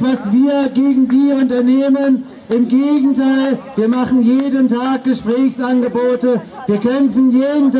was wir gegen die unternehmen. Im Gegenteil, wir machen jeden Tag Gesprächsangebote. Wir kämpfen jeden Tag